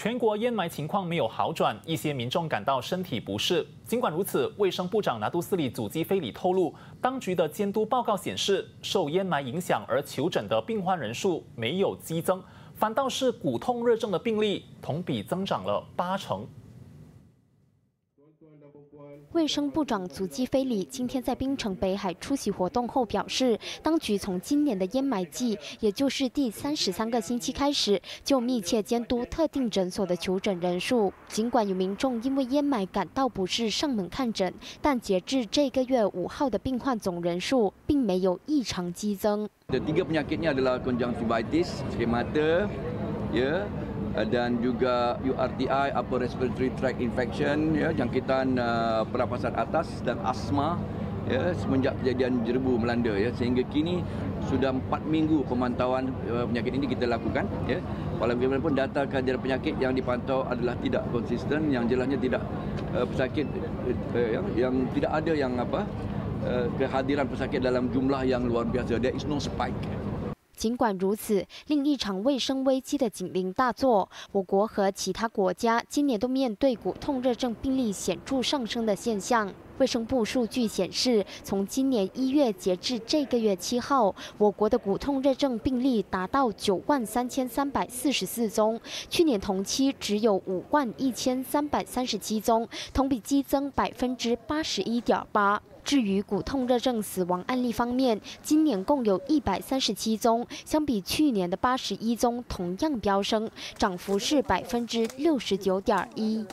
全国烟霾情况没有好转，一些民众感到身体不适。尽管如此，卫生部长拿杜斯里祖基菲里透露，当局的监督报告显示，受烟霾影响而求诊的病患人数没有激增，反倒是骨痛热症的病例同比增长了八成。卫生部长祖基菲里今天在槟城北海出席活动后表示，当局从今年的烟霾季，也就是第三十三个星期开始，就密切监督特定诊所的求诊人数。尽管有民众因为烟霾感到不适上门看诊，但截至这个月五号的病患总人数并没有异常激增。Dan juga URTI upper respiratory tract infection ya jangkitan uh, pernafasan atas dan asma ya semenjak kejadian jerebu melanda ya. Sehingga kini sudah 4 minggu pemantauan uh, penyakit ini kita lakukan ya. Walaupun data kehadiran penyakit yang dipantau adalah tidak konsisten yang jelasnya tidak uh, pesakit uh, yang, yang tidak ada yang apa uh, kehadiran pesakit dalam jumlah yang luar biasa. There is no spike 尽管如此，另一场卫生危机的警铃大作。我国和其他国家今年都面对骨痛热症病例显著上升的现象。卫生部数据显示，从今年一月截至这个月七号，我国的骨痛热症病例达到九万三千三百四十四宗，去年同期只有五万一千三百三十七宗，同比激增百分之八十一点八。至于骨痛热症死亡案例方面，今年共有一百三十七宗，相比去年的八十一宗同样飙升，涨幅是百分之六十九点一。